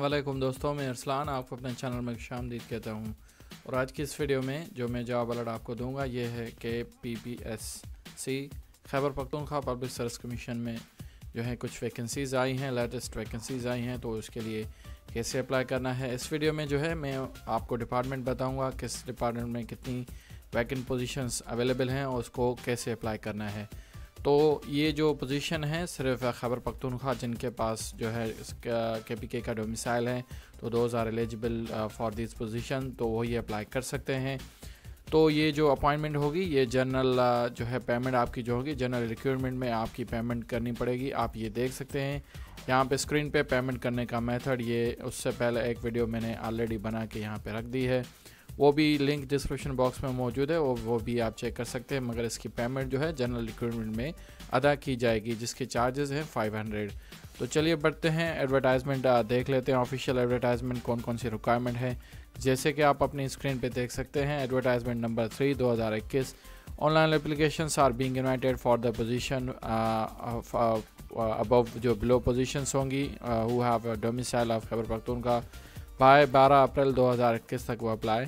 वालेकुम दोस्तों, मैं अरसलान आपको अपने चैनल में शामदीद कहता हूँ। और आज की इस वीडियो में जो मैं जवाब अलर्ट आपको दूँगा, ये है कि P P S C Khyber Pakhtunkhwa public service commission में जो है कुछ वैकेंसीज़ आई हैं लेटेस्ट वैकेंसीज़ आई हैं तो उसके लिए कैसे अप्लाई करना है। इस वीडियो में जो है मैं आपको डिपार्टमेंट बताऊँगा, किस डिपार्टमेंट में कितनी वैकेंट पोजिशंस अवेलेबल हैं और उसको कैसे अप्लाई करना है। तो ये जो पोजीशन है, सिर्फ़ खबर पख्तूनख्वा जिनके पास जो है के पी के का डोमिसाइल है तो those are eligible for this position तो वही अप्लाई कर सकते हैं। तो ये जो अपॉइंटमेंट होगी, ये जनरल जो है पेमेंट आपकी जो होगी जनरल रिक्रूटमेंट में आपकी पेमेंट करनी पड़ेगी, आप ये देख सकते हैं। यहाँ पे स्क्रीन पे पेमेंट करने का मेथड ये, उससे पहले एक वीडियो मैंने ऑलरेडी बना के यहाँ पे रख दी है। वो भी लिंक डिस्क्रिप्शन बॉक्स में मौजूद है वो वो भी आप चेक कर सकते हैं, मगर इसकी पेमेंट जो है जनरल रिक्रूटमेंट में अदा की जाएगी, जिसके चार्जेस हैं 500 तो चलिए बढ़ते हैं एडवर्टाइजमेंट देख लेते हैं ऑफिशियल एडवर्टाइजमेंट कौन कौन सी रिक्वायरमेंट है। जैसे कि आप अपनी स्क्रीन पे देख सकते हैं एडवर्टाइजमेंट नंबर थ्री दो हज़ार इक्कीस। Online application are being invited for the position above जो बिलो पोजिशन होंगी who have domicile of Khyber का बाय 12 अप्रैल 2021 तक वो अप्लाई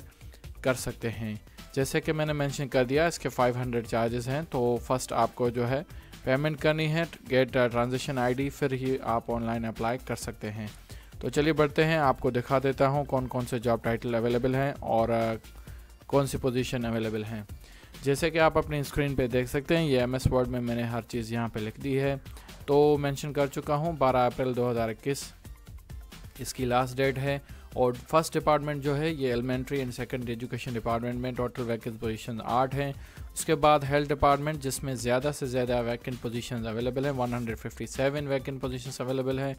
कर सकते हैं। जैसे कि मैंने मेंशन कर दिया, इसके 500 चार्जेस हैं तो फ़र्स्ट आपको जो है पेमेंट करनी है गेट ट्रांजेक्शन आईडी फिर ही आप ऑनलाइन अप्लाई कर सकते हैं। तो चलिए बढ़ते हैं, आपको दिखा देता हूँ कौन कौन से जॉब टाइटल अवेलेबल हैं और कौन सी पोजीशन अवेलेबल हैं। जैसे कि आप अपनी स्क्रीन पे देख सकते हैं, ये एम एस वर्ड में मैंने हर चीज़ यहाँ पे लिख दी है। तो मेंशन कर चुका हूँ 12 अप्रैल 2021 इसकी लास्ट डेट है। और फ़र्स्ट डिपार्टमेंट जो है, ये elementary and secondary education department में टोटल वैकेंट पोजीशन आठ हैं। उसके बाद हेल्थ डिपार्टमेंट जिसमें ज़्यादा से ज़्यादा वैकेंट पोजीशन अवेलेबल हैं 157 वैकेंट पोजीशन अवेलेबल हैं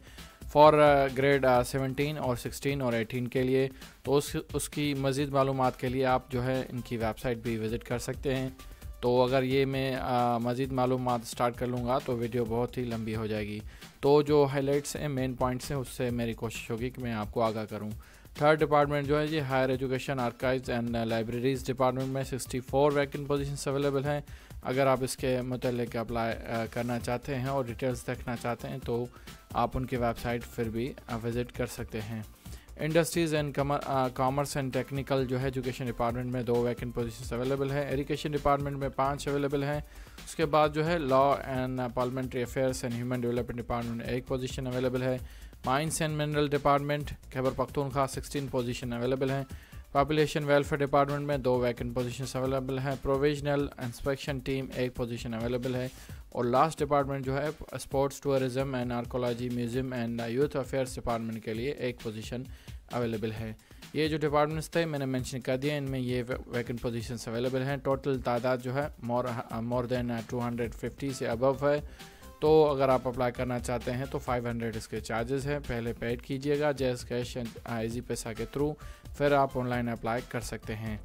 फॉर ग्रेड 17 और 16 और 18 के लिए। तो उस, उसकी मज़ीद मालूम के लिए आप जो है, इनकी वेबसाइट भी विज़िट कर सकते हैं। तो अगर ये मैं मज़ीद मालूम स्टार्ट कर लूँगा तो वीडियो बहुत ही लंबी हो जाएगी। तो जो हाईलाइट्स हैं मेन पॉइंट्स हैं, उससे मेरी कोशिश होगी कि मैं आपको आगाह करूँ। थर्ड डिपार्टमेंट जो है ये higher education archives and libraries department में 64 फोर वैकेंट पोजिशन अवेलेबल हैं। अगर आप इसके मतलब अप्लाई करना चाहते हैं और डिटेल्स देखना चाहते हैं तो आप उनकी वेबसाइट फिर भी विज़िट कर सकते हैं। Industries and commerce and technical जो है एजुकेशन डिपार्टमेंट में दो वैकेंट पोजीशंस अवेलेबल हैं। एजुकेशन डिपार्टमेंट में पाँच अवेलेबल हैं। उसके बाद जो है law and parliamentary affairs and human development department एक पोजीशन अवेलेबल है। Mines and mineral department Khyber Pakhtunkhwa sixteen position available हैं। पॉपुलेशन वेलफेयर डिपार्टमेंट में दो वैकेंट पोजीशन अवेलेबल हैं। प्रोविजनल इंस्पेक्शन टीम एक पोजीशन अवेलेबल है। और लास्ट डिपार्टमेंट जो है sports tourism and archaeology museum and youth affairs department के लिए एक पोजीशन अवेलेबल है। ये जो डिपार्टमेंट्स थे, मैंने मेंशन कर दिया इनमें ये वैकेंट पोजीशंस अवेलेबल हैं। टोटल तादाद जो है मोर मोर देन 250 से अबव है। तो अगर आप अप्लाई करना चाहते हैं तो 500 इसके चार्जेस हैं। पहले पेड कीजिएगा, जैस कैश एंड ईजी पैसा के थ्रू फिर आप ऑनलाइन अप्लाई कर सकते हैं।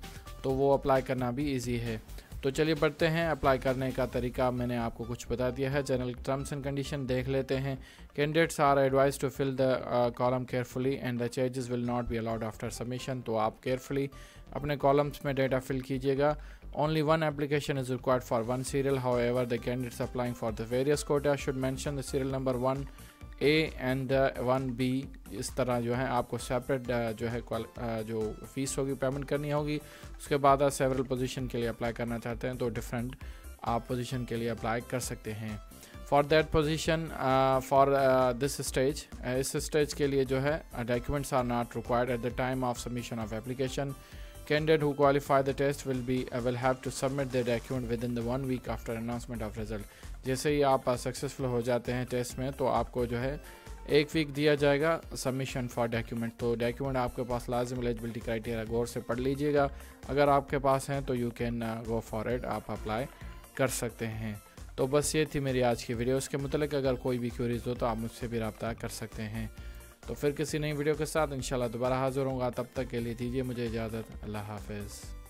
तो वो अप्लाई करना भी ईजी है। तो चलिए बढ़ते हैं। अप्लाई करने का तरीका मैंने आपको कुछ बता दिया है। जनरल टर्म्स एंड कंडीशन देख लेते हैं। Candidates are advise to fill the column carefully and the changes will not be allowed after submission तो आप केयरफुली अपने कॉलम्स में डेटा फिल कीजिएगा। Only one application is required for one serial however the candidates applying for the various quota should mention the serial number one A and one B इस तरह जो है आपको सेपरेट जो है जो फ़ीस होगी पेमेंट करनी होगी। उसके बाद आप सेवरल पोजीशन के लिए अप्लाई करना चाहते हैं तो डिफरेंट आप पोजीशन के लिए अप्लाई कर सकते हैं। For that position for this stage इस स्टेज के लिए जो है documents are not required at the time of submission of application candidate who qualify the test will be uh, will have to submit their document within the one week after announcement of result. जैसे ही आप successful हो जाते हैं test में तो आपको जो है एक वीक दिया जाएगा सबमिशन फॉर डॉक्यूमेंट तो डॉक्यूमेंट आपके पास लाजिम एलिजिबिलिटी क्राइटेरिया गौर से पढ़ लीजिएगा। अगर आपके पास हैं तो you can go for it आप अप्लाई कर सकते हैं। तो बस ये थी मेरी आज की वीडियो उसके मतलब अगर कोई भी क्यूरीज हो तो आप मुझसे भी रबता कर सकते हैं। तो फिर किसी नई वीडियो के साथ, इंशाल्लाह दोबारा हाजिर होंगे तब तक के लिए दीजिए मुझे इजाज़त। अल्लाह हाफिज़।